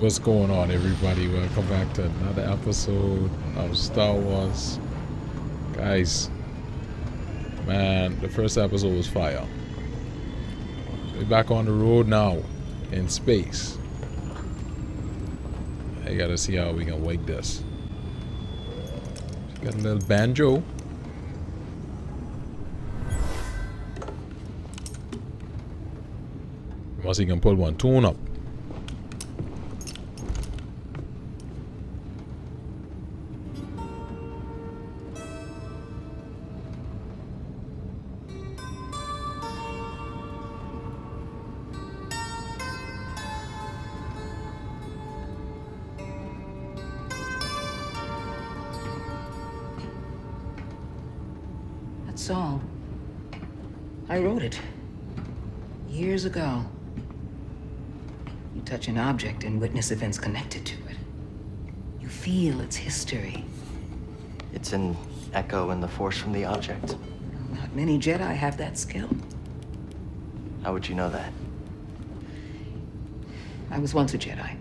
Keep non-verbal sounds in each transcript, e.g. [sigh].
What's going on, everybody? Welcome back to another episode of Star Wars. Guys, man, the first episode was fire. We're back on the road now in space. I gotta see how we can wake this. Got a little banjo. Once he can pull one tune up. Object and witness events connected to it. You feel its history. It's an echo in the force from the object. Not many Jedi have that skill. How would you know that? I was once a Jedi.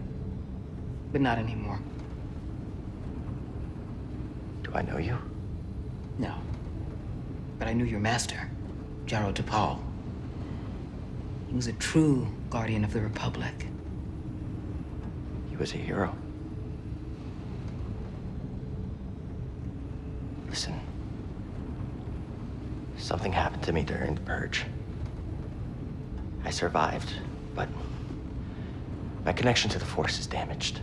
But not anymore. Do I know you? No. But I knew your master, Jaro Tapal. He was a true guardian of the Republic. Was a hero. Listen. Something happened to me during the purge. I survived, but my connection to the Force is damaged.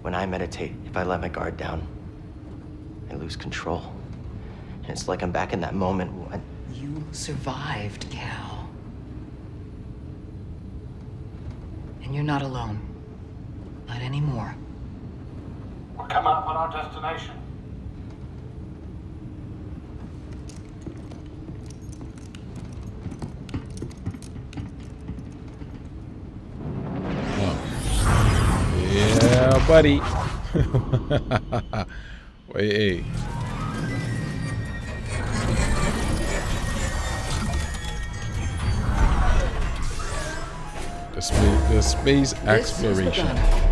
When I meditate, if I let my guard down, I lose control. And it's like I'm back in that moment when You survived, Cal. And you're not alone. Not anymore. We're coming up on our destination. Oh. Yeah, buddy. [laughs] Wait, hey. The space, the space This is exploration.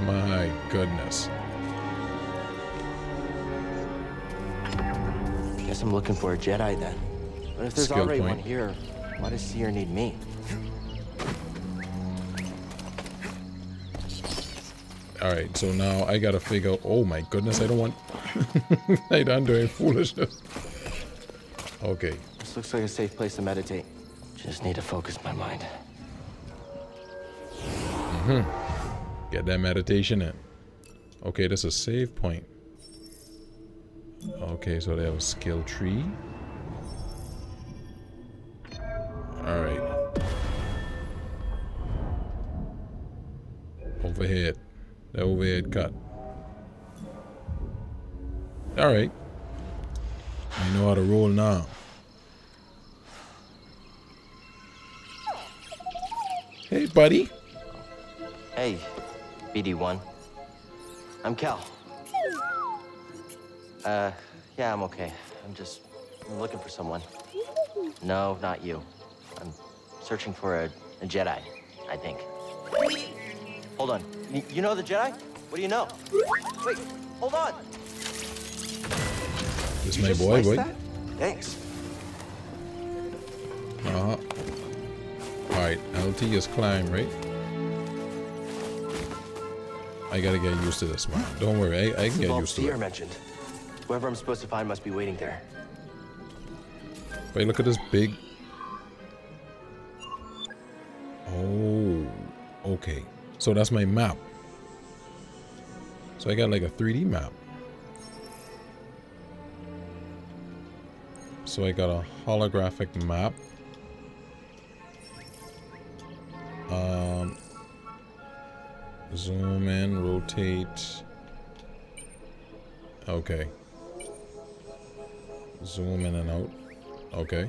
My goodness. Guess I'm looking for a Jedi then. But if there's Skill already point. one here, why does Cere need me? Alright, so now I gotta figure oh my goodness, I don't want [laughs] I done doing foolishness. Okay. This looks like a safe place to meditate. Just need to focus my mind. Mm-hmm. Get that meditation in. Okay, that's a save point. Okay, so they have a skill tree. Alright. Overhead. The overhead cut. Alright. I know how to roll now. Hey, buddy. Hey, BD1. I'm Cal. Uh, yeah, I'm okay. I'm just I'm looking for someone. No, not you. I'm searching for a, a Jedi, I think. Hold on. Y- you know the Jedi? What do you know? Wait, hold on. This my boy, boy. that? Thanks. Uh-huh. Alright, Alright, LT is climb, right? I gotta get used to this, man. Don't worry, I, I can get used to it. mentioned. Whoever I'm supposed to find must be waiting there. Wait, look at this big... Oh, okay. So that's my map. So I got like a 3D map. So I got a holographic map. Um, zoom in, rotate. Okay. Zoom in and out. Okay.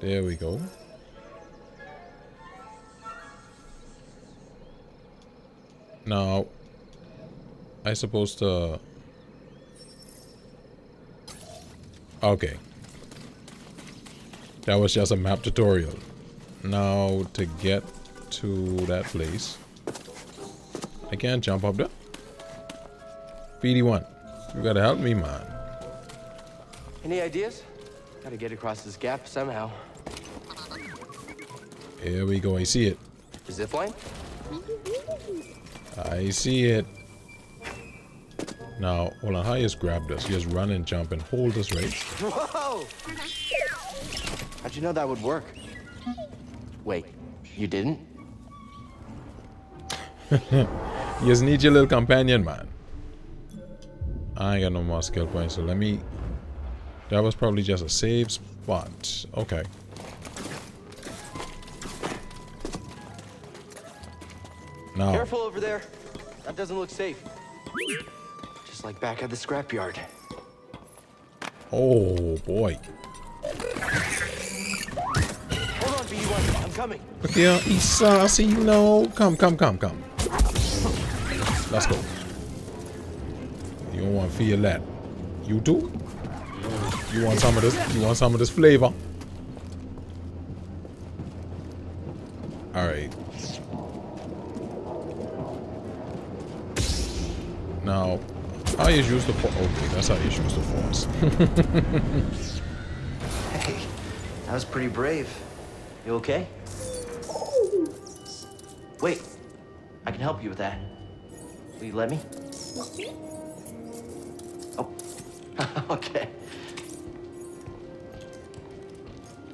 There we go. Now, I supposed to... Okay. That was just a map tutorial. Now, to get to that place... I can't jump up there. BD-1, you gotta help me, man. Any ideas? Gotta get across this gap somehow. Here we go, I see it. Zip line? I see it. Now, hold on, how just grab this? You just run and jump and hold this right. Whoa! How'd you know that would work? Wait, you didn't? You just need your little companion, man. I ain't got no more skill points, so let me... That was probably just a save spot. Okay. Now, Careful over there. That doesn't look safe. Just like back at the scrapyard. oh boy. Hold on, BD1. I'm coming. Look here, he's saucy, you know. Come, come, come, come. Let's go. You don't want to feel that. You too? You want some of this? You want some of this flavor? Alright. Now, how you use the force? Okay, that's [laughs] how you use the force. Hey, that was pretty brave. You okay? Oh! Wait, I can help you with that. Will you let me? Oh, [laughs] okay.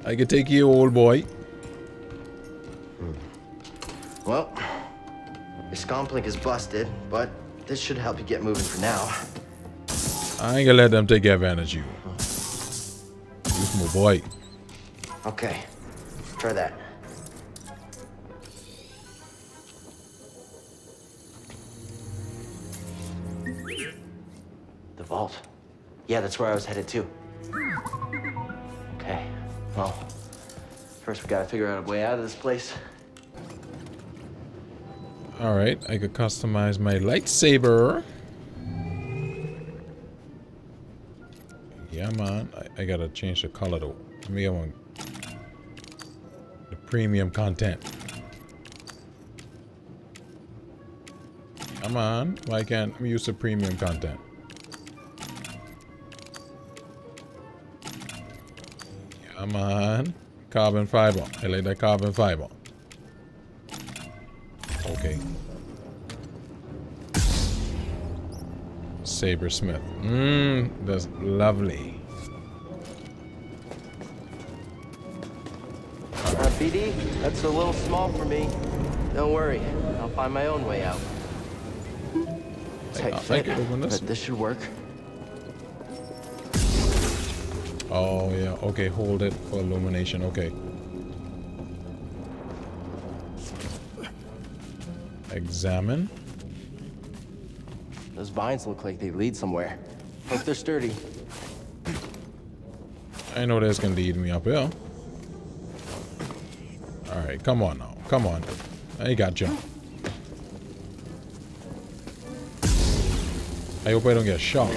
I can take you, old boy. Hmm. Well, your scomp link is busted, but this should help you get moving for now. I ain't gonna let them take advantage of you. Use my boy. Okay, try that. Yeah, that's where I was headed to. Okay, well, first we gotta figure out a way out of this place. Alright, I could customize my lightsaber. Yeah, man. I, I gotta change the color though. Let me get one. The premium content. Come on. Why can't we use the premium content? Come on. Carbon fiber. I like that carbon fiber. Okay. Sabersmith. Mmm, that's lovely. Uh, BD, that's a little small for me. Don't worry, I'll find my own way out. Tight I fit, could open this. but this should work. Oh, yeah. Okay, hold it for illumination. Okay. Examine. Those vines look like they lead somewhere. Hope they're sturdy. I know that's gonna lead me up here. Alright, come on now. Come on. I got you. I hope I don't get shot.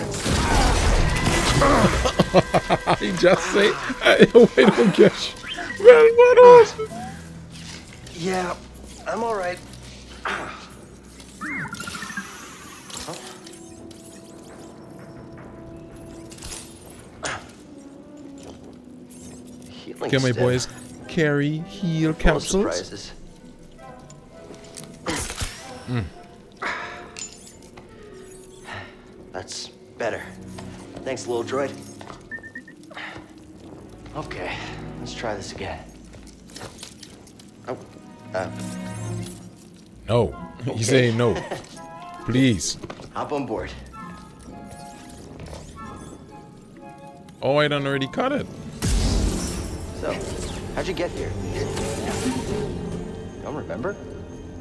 [laughs] I just say, [laughs] I hope I don't get shot. What was Yeah, I'm all right. [coughs] Healing Get my stim. boys carry heal Full of capsules. surprises. Hmm. That's better. Thanks, little droid. Okay, let's try this again. Oh, uh, No. [laughs] Okay. You say no. Please. hop on board. Oh, I done already cut it. So, how'd you get here? Don't remember?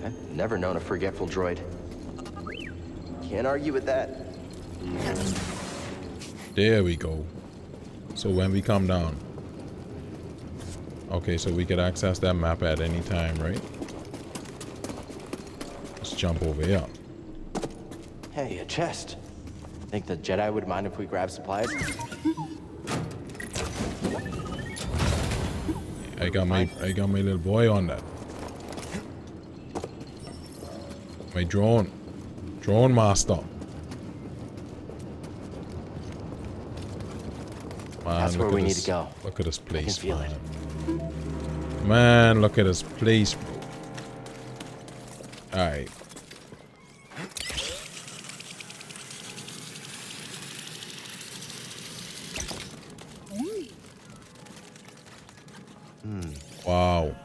I've never known a forgetful droid. Can't argue with that. There we go. So when we come down. Okay, so we could access that map at any time, right? Let's jump over here. Hey, a chest. Think the Jedi would mind if we grab supplies? I got my I got my little boy on that. My drone. Drone master. Man, That's where we need to go. Look at this place. feel it. Man. Look at this place. Alright. Wow.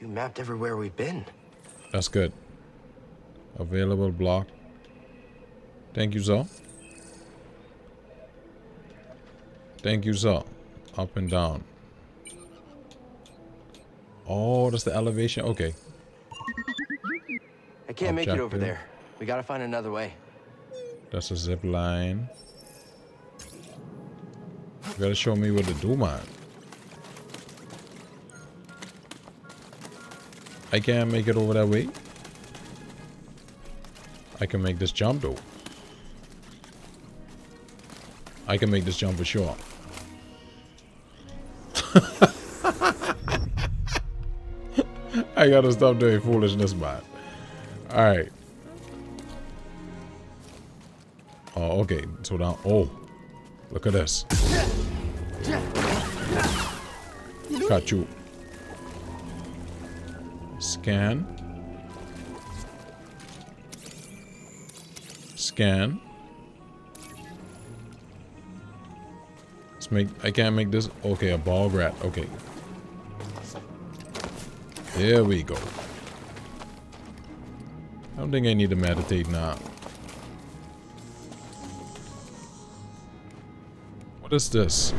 You mapped everywhere we've been. That's good. Available block. Thank you, sir. Thank you, sir. Up and down. Oh, that's the elevation. Okay. I can't make it over there. We gotta find another way. That's a zip line. You gotta show me what to do, man. I can't make it over that way. I can make this jump though. I can make this jump for sure. I gotta stop doing foolishness, man. Alright. Oh, okay. So now, oh, look at this. Got you. Scan. Scan. Let's make, I can't make this, okay, a ball grat, okay. There we go. I don't think I need to meditate now. What is this?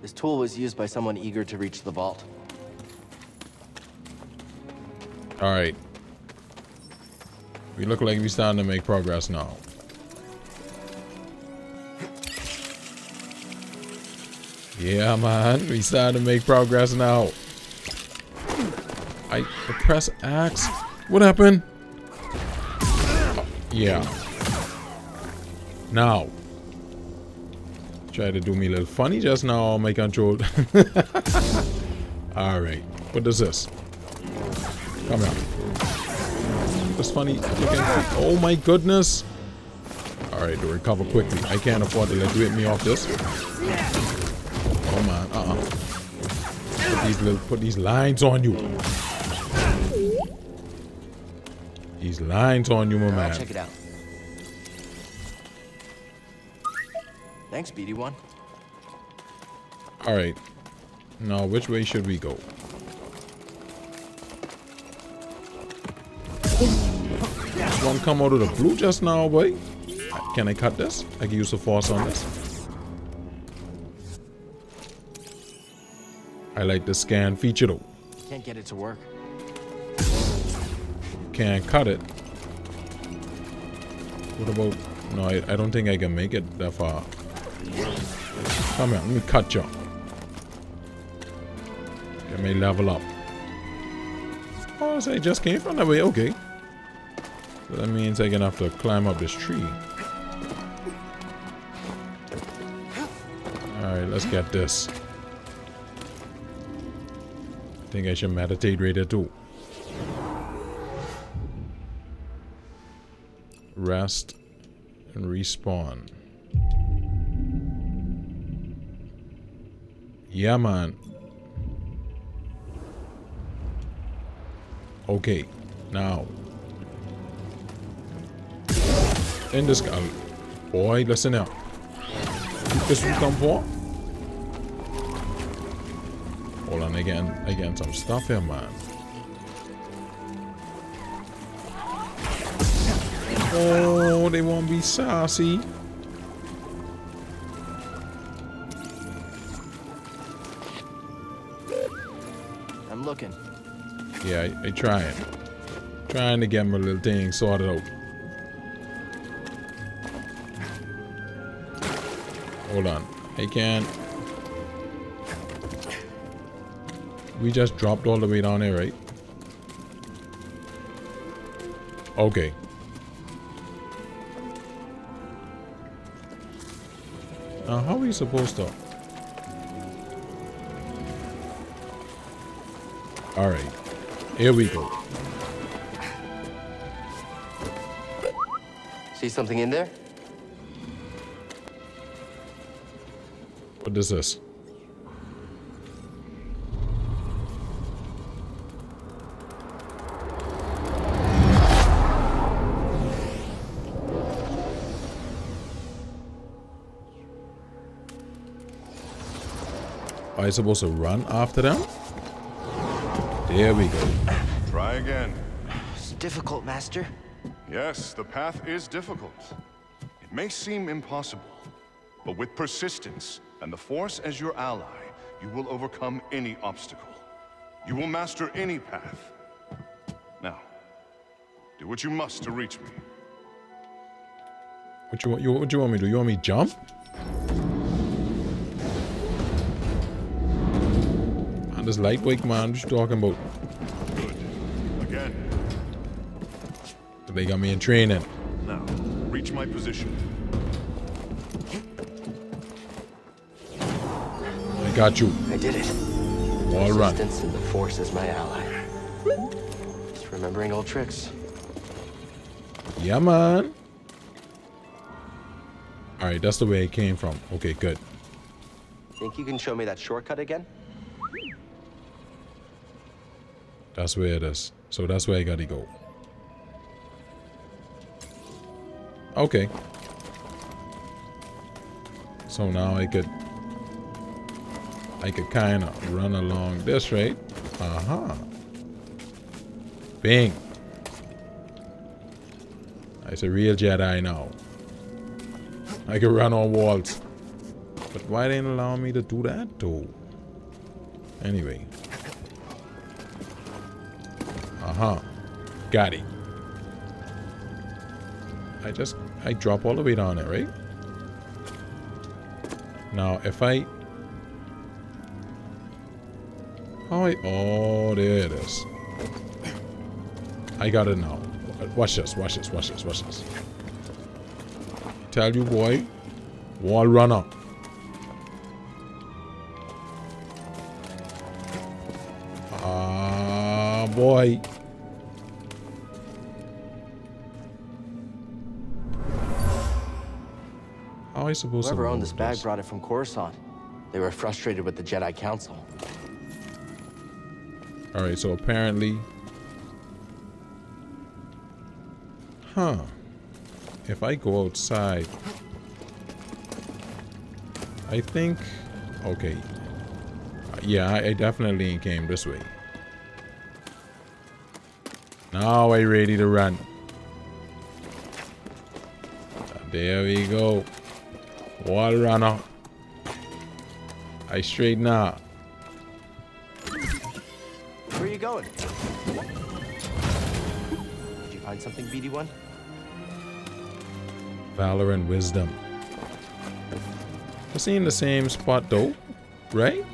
This tool was used by someone eager to reach the vault. Alright. We look like we're starting to make progress now. Yeah, man. We starting to make progress now. I press X. What happened? Oh, yeah. Now. Try to do me a little funny just now on my control. [laughs] Alright. What does this? Come here. That's funny. looking- Oh my goodness. Alright, to recover quickly. I can't afford to let you hit me off this. Put these little put these lines on you. These lines on you, my I'll man. check it out. Thanks, BD1. Alright. Now which way should we go? This one come out of the blue just now, boy. Can I cut this? I can use the force on this. I like the scan feature though. Can't get it to work. Can't cut it. What about... No, I, I don't think I can make it that far. Come here, let me cut you. Get me level up. Oh, so I just came from that way, okay. So that means I'm gonna have to climb up this tree. Alright, let's get this think I should meditate right there too. Rest and respawn. Yeah, man. Okay, now. In this guy. Boy, listen now. This will come for. Hold on, again, again, some stuff here, man. Oh, they won't be sassy. I'm looking. Yeah, I, I trying. Trying to get my little thing sorted out. Hold on. I can't. We just dropped all the way down there, right? Okay. Now, how are we supposed to? Alright. Here we go. See something in there? What is this? Are you supposed to run after them? There we go. Try again. It's difficult, Master. Yes, the path is difficult. It may seem impossible, but with persistence and the Force as your ally, you will overcome any obstacle. You will master any path. Now, do what you must to reach me. What you want? You, what you want me to do? You want me to jump? This lightweight man. What you talking about? Good. Again. They got me in training. Now, reach my position. I got you. I did it. All right. Persistence and the Force is my ally. Just remembering old tricks. Yeah, man. All right, that's the way it came from. Okay, good. Think you can show me that shortcut again? That's where it is. So that's where I gotta go. Okay. So now I could I could kind of run along this, right? Uh-huh. Bing. It's a real Jedi now. I can run on walls. But why didn't allow me to do that though? Anyway. Uh-huh. Got it. I just, I drop all the way down there, right? Now, if I... Oh, I, oh, there it is. I got it now. Watch this, watch this, watch this, watch this. Tell you, boy. Wall runner. Ah, boy. I supposed Whoever to owned this bag brought it from Coruscant. They were frustrated with the Jedi Council. All right, so apparently, huh? If I go outside, I think, okay, yeah, I, I definitely came this way. Now I ready to run. There we go. Wall runner. I straighten out. Where are you going? Did you find something, BD-1? Valor and wisdom. I seen the same spot though, right?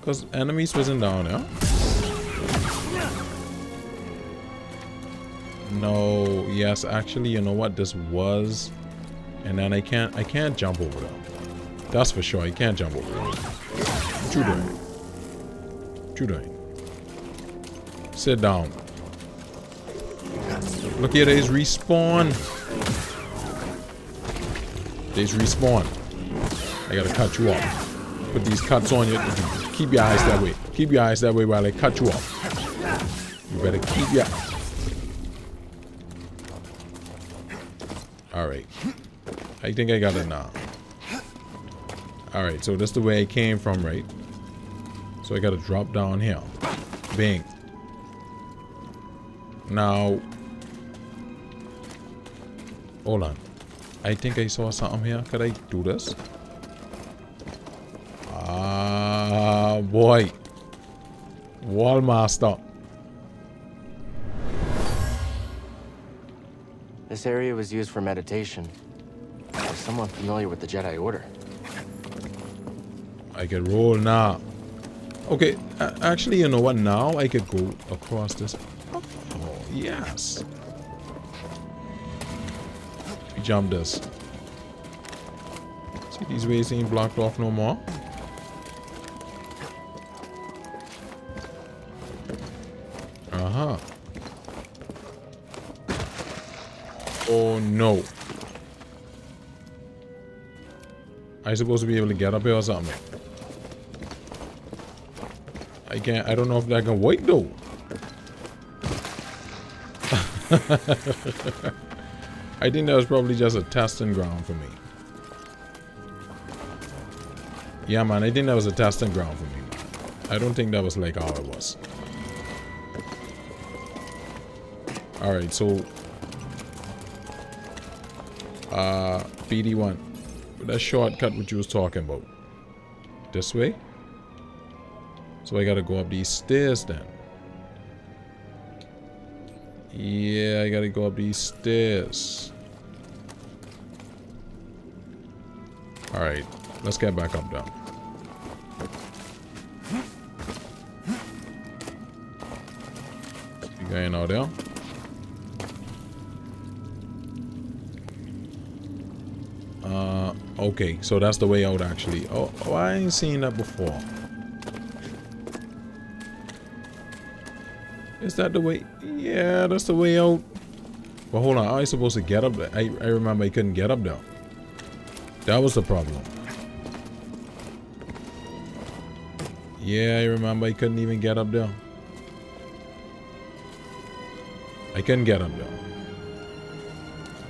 Because enemies wasn't down there. No, yes, actually, you know what? This was, and then I can't, I can't jump over them. That's for sure. I can't jump over them. What you doing? What you doing? Sit down. Look here, there's respawn. There's respawn. I gotta cut you off. put these cuts on you. Keep your eyes that way. Keep your eyes that way while I cut you off. You better keep your... Alright. I think I got it now. Alright, so that's the way I came from, right? So I gotta drop down here. Bing. Now... Hold on. I think I saw something here. Could I do this? Ah, boy. Wallmaster. This area was used for meditation. Someone familiar with the Jedi Order. I can roll now. Okay, actually, you know what? Now I could go across this. Oh, yes. We jump this. See, these ways ain't blocked off no more. Uh-huh. Oh, no. I supposed to be able to get up here or something? I can't, I don't know if that can wait though. [laughs] I think that was probably just a testing ground for me. Yeah, man, I think that was a testing ground for me. I don't think that was like how it was. Alright, so... Uh, BD1. That shortcut which you was talking about. This way? So I gotta go up these stairs then. Yeah, I gotta go up these stairs. Alright, let's get back up down. You going out there? Okay, so that's the way out actually. Oh, oh I ain't seen that before. Is that the way? Yeah, that's the way out. But hold on, I supposed to get up there? I, I remember I couldn't get up there. That was the problem. Yeah, I remember I couldn't even get up there. I couldn't get up there.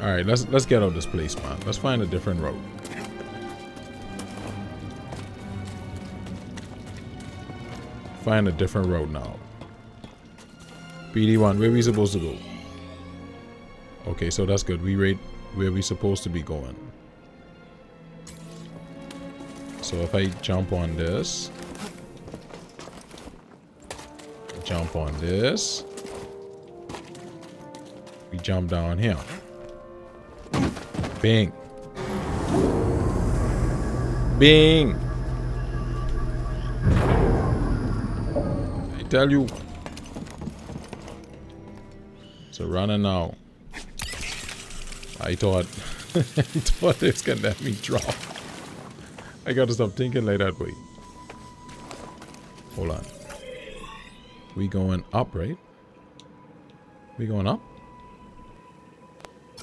Alright, let's let's get out of this place, man. Let's find a different road. Find a different road now. BD1, where we supposed to go? Okay, so that's good. We rate where we supposed to be going. So if I jump on this, jump on this, we jump down here. Bing. Bing. Tell you. So running now. I thought [laughs] I thought it's gonna let me drop. I gotta stop thinking like that way. Hold on. We going up, right? We going up?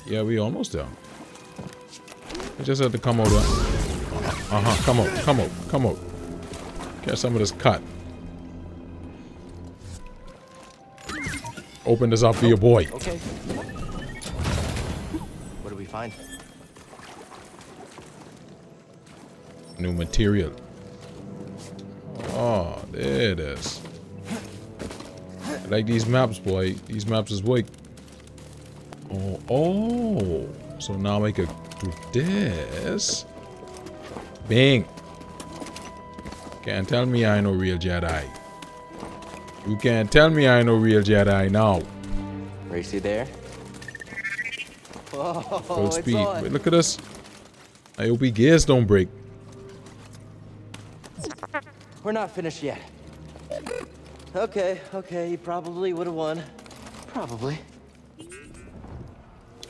Yeah, we almost there. We just have to come over. Uh-huh, come out, come out, come out. Get some of this cut. Open this up for your boy. Okay. What do we find? New material. Oh, there it is. I like these maps, boy. These maps is weak. Oh, oh. So now I could do this. Bing. Can't tell me I know real Jedi. You can't tell me I know real Jedi now. Racy there? Whoa, Full oh, speed. Wait, look at this. I hope we gears don't break. We're not finished yet. Okay, okay, you probably would have won. Probably.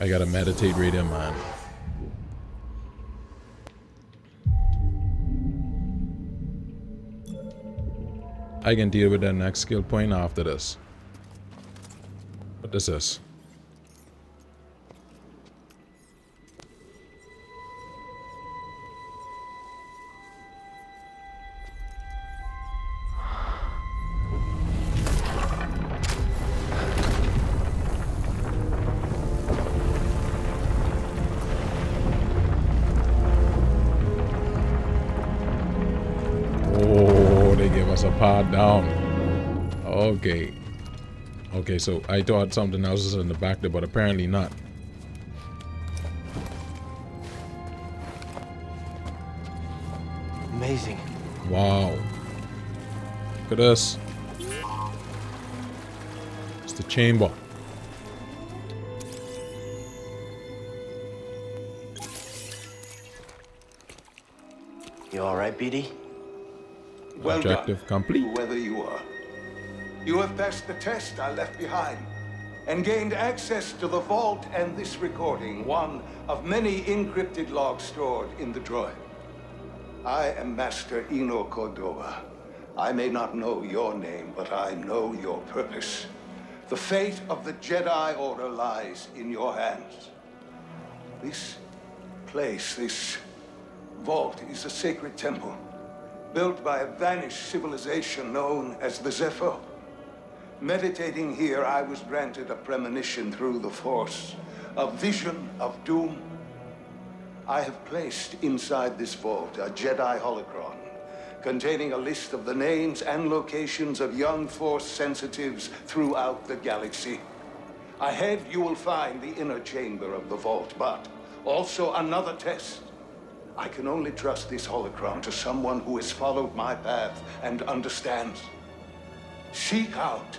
I gotta meditate right in, man. I can deal with that next skill point after this. What is this? Okay, so I thought something else was in the back there, but apparently not. Amazing. Wow. Look at this. It's the chamber. You all right, BD? Well Objective done, complete. Whoever you are. You have passed the test I left behind and gained access to the vault and this recording, one of many encrypted logs stored in the droid. I am Master Eno Cordova. I may not know your name, but I know your purpose. The fate of the Jedi Order lies in your hands. This place, this vault, is a sacred temple built by a vanished civilization known as the Zeffo. Meditating here, I was granted a premonition through the Force, a vision of doom. I have placed inside this vault a Jedi holocron containing a list of the names and locations of young Force sensitives throughout the galaxy. Ahead, you will find the inner chamber of the vault, but also another test. I can only trust this holocron to someone who has followed my path and understands. Seek out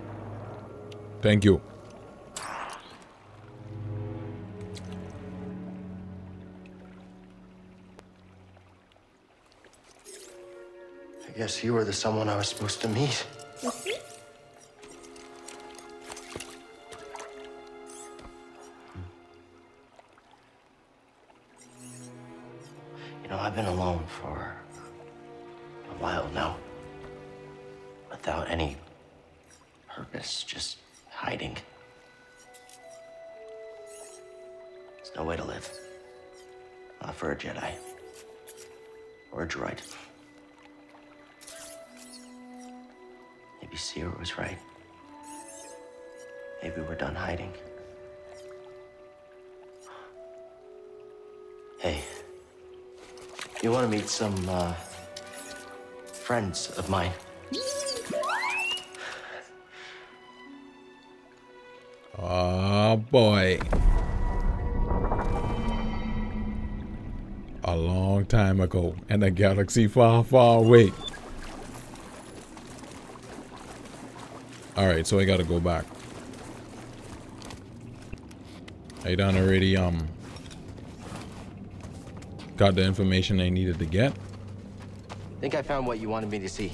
Thank you. I guess you were the someone I was supposed to meet. You know, I've been alone for a while now. Without any purpose, just hiding. There's no way to live. Not for a Jedi. Or a droid. Maybe Cere was right. Maybe we're done hiding. Hey, you want to meet some, uh, friends of mine? Oh boy. A long time ago in a galaxy far, far away. Alright, so I gotta go back. I done already um got the information I needed to get. Think I found what you wanted me to see.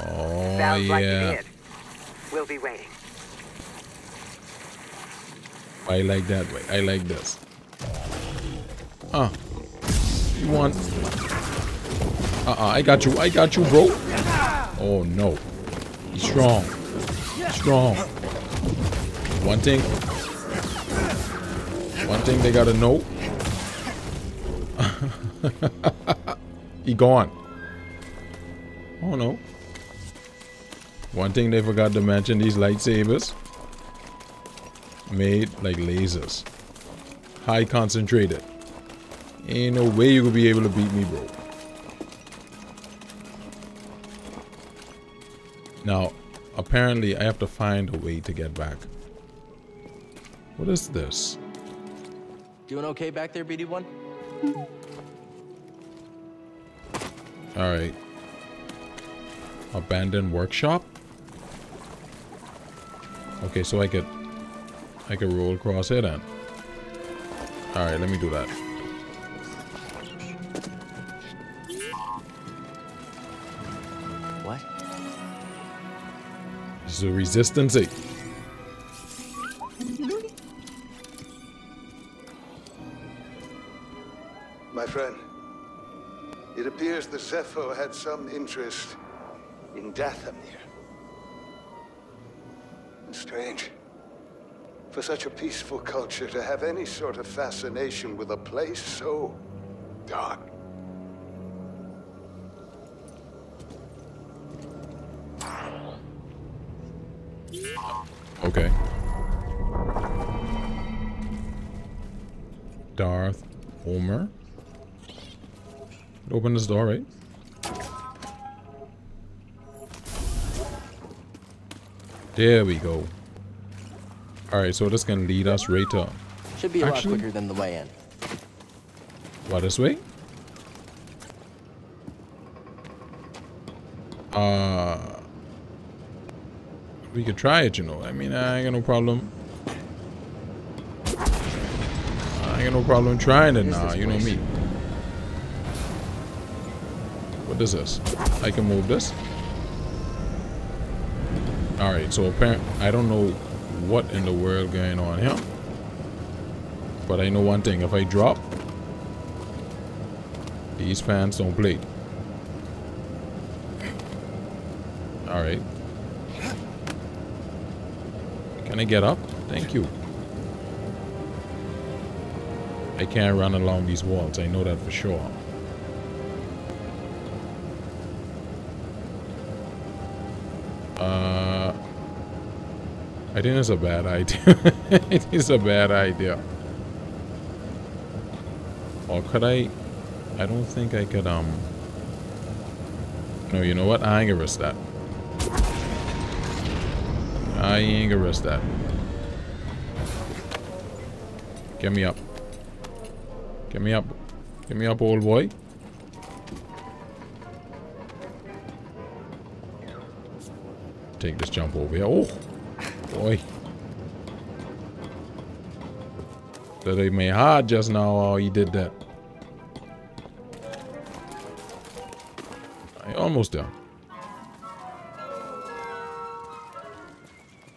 Oh Sounds like you yeah. did. We'll be waiting. I like that way. I like this. Uh. You want... Uh-uh, I got you. I got you, bro. Oh, no. He's strong. Strong. One thing... One thing they gotta know. [laughs] he gone. Oh, no. One thing they forgot to mention, these lightsabers made like lasers. High concentrated. Ain't no way you gonna be able to beat me, bro. Now, apparently I have to find a way to get back. What is this? Doing okay back there, BD1? Alright. Abandoned workshop? Okay, so I could I could roll across here then. Alright, let me do that. What? This is a resistance. eh? My friend, it appears the Zeffo had some interest in Dathomir. Strange. For such a peaceful culture to have any sort of fascination with a place so dark. Okay. Darth Homer. Open this door, right? There we go. Alright, so this can lead us right to... Should be a Actually- lot quicker than the way in. What, this way? Uh... We could try it, you know. I mean, I ain't got no problem. I ain't got no problem trying it now, you know place? me. What is this? I can move this? Alright, so apparently, I don't know what in the world going on here. But I know one thing, if I drop, these fans don't play. Alright. Can I get up? Thank you. I can't run along these walls, I know that for sure. Uh, I think it's a bad idea. [laughs] it is a bad idea. Or could I? I don't think I could, um... No, you know what? I ain't gonna risk that. I ain't gonna risk that. Get me up. Get me up. Get me up, old boy. Take this jump over here. Oh! Boy. That ain't me hard just now. Oh, he did that. I almost there.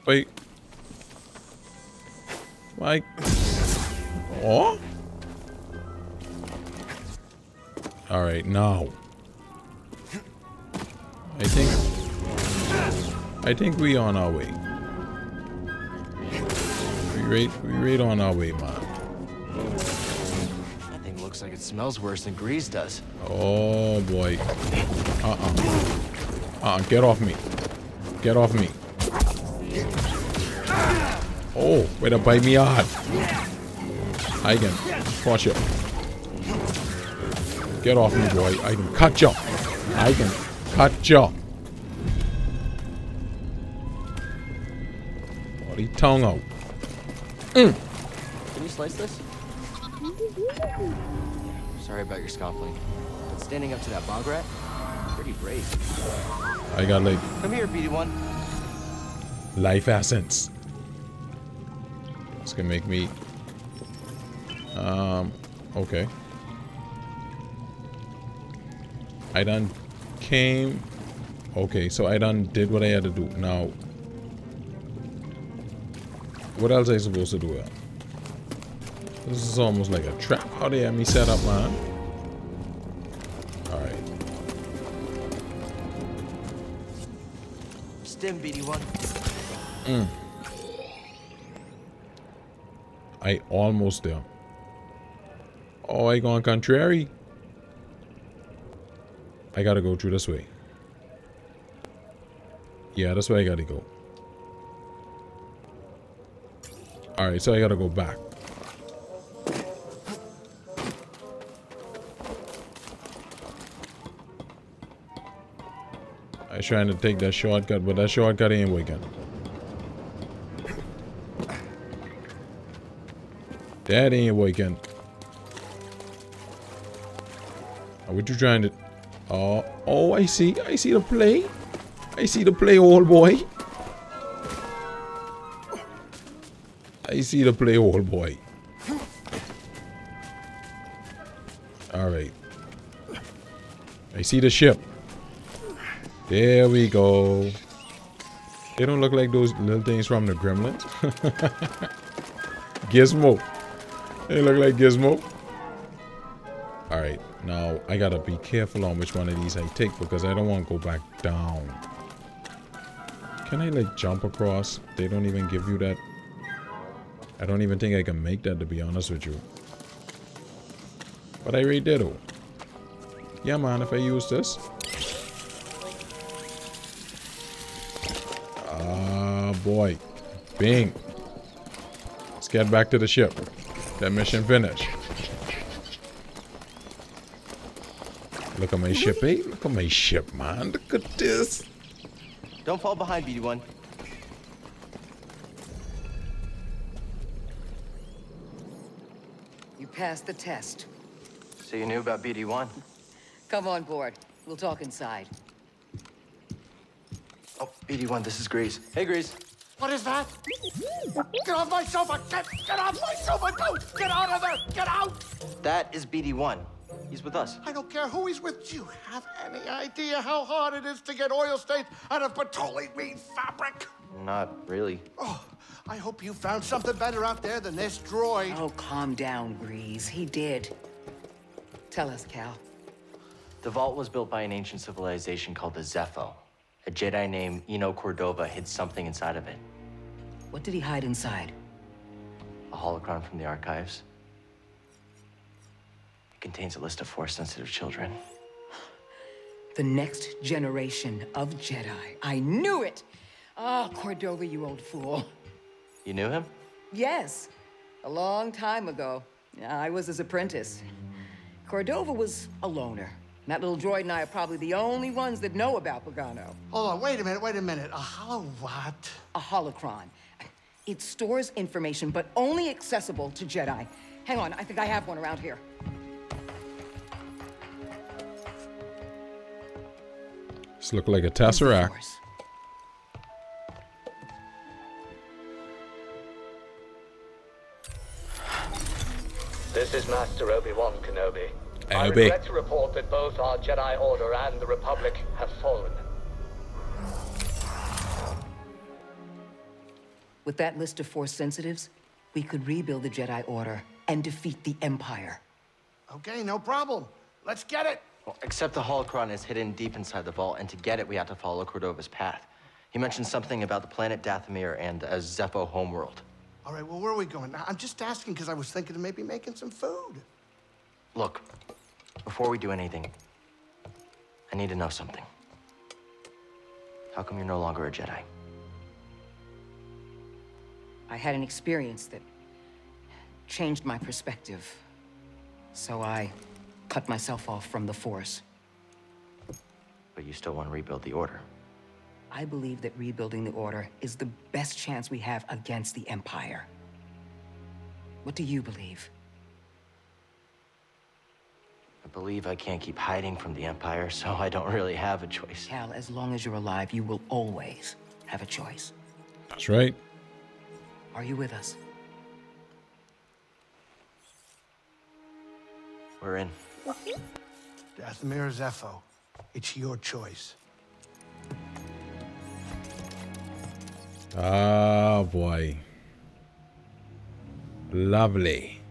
Wait. Mike. Oh? Alright, now. I think... I think we on our way. Right, we right on our way, man. That thing looks like it smells worse than Greez does. Oh boy. Uh-uh. Uh-uh, get off me. Get off me. Oh, way to bite me hard. I can crush you. Get off me, boy. I can cut you. I can cut you. Body tongue out. Can you slice this? Sorry about your scomp link. But standing up to that bog rat? Pretty brave. I got like Come here, BD-1. life essence. This can make me. Um. Okay. I done came. Okay, so I done did what I had to do. Now, what else I supposed to do here? This is almost like a trap. How they have me set up, man? All right. Stim, BD-1. Mm. I almost there. Oh, I going contrary. I gotta go through this way. Yeah, that's where I gotta go. Alright, so I gotta go back. I was trying to take that shortcut, but that shortcut ain't working. That ain't working. Are we trying to... Oh, oh, I see. I see the play. I see the play, old boy. I see the play, old boy. Alright. I see the ship. There we go. They don't look like those little things from the Gremlins. [laughs] Gizmo. They look like Gizmo. Alright, now I gotta be careful on which one of these I take because I don't want to go back down. Can I like jump across? They don't even give you that. I don't even think I can make that to be honest with you. But I already did it. Yeah man, if I use this. Ah boy. Bing. Let's get back to the ship. That mission finished. Look at my ship, eh? Look at my ship, man. Look at this. Don't fall behind, BD-1. Passed the test. So you knew about BD-1? Come on board. We'll talk inside. Oh, BD1, this is Greez. Hey, Greez. What is that? Get off my sofa! Get, get off my sofa! Don't! Get out of there! Get out! That is BD-1. He's with us. I don't care who he's with. Do you have any idea how hard it is to get oil stains out of petroleum fabric? Not really. Oh, I hope you found something better out there than this droid. Oh, calm down, Greez. He did. Tell us, Cal. The vault was built by an ancient civilization called the Zeffo. A Jedi named Eno Cordova hid something inside of it. What did he hide inside? A holocron from the archives. It contains a list of Force-sensitive children. The next generation of Jedi. I knew it! Ah, Cordova, you old fool. You knew him? Yes, a long time ago. I was his apprentice. Cordova was a loner. That little droid and I are probably the only ones that know about Bogano. Hold on, wait a minute, wait a minute. A hollow what? A holocron. It stores information, but only accessible to Jedi. Hang on, I think I have one around here. This look like a tesseract. Is Master Obi-Wan Kenobi. I Obi. regret to report that both our Jedi Order and the Republic have fallen. With that list of Force sensitives, we could rebuild the Jedi Order and defeat the Empire. Okay, no problem. Let's get it. Well, except the holocron is hidden deep inside the vault, and to get it, we have to follow Cordova's path. He mentioned something about the planet Dathomir and a Zeffo homeworld. All right, well, where are we going? I'm just asking because I was thinking of maybe making some food. Look, before we do anything, I need to know something. How come you're no longer a Jedi? I had an experience that changed my perspective. So I cut myself off from the Force. But you still want to rebuild the Order. I believe that rebuilding the Order is the best chance we have against the Empire. What do you believe? I believe I can't keep hiding from the Empire, so I don't really have a choice. Cal, as long as you're alive, you will always have a choice. That's right. Are you with us? We're in. Dathomir Zeffo, it's your choice. Ah, boy. Lovely.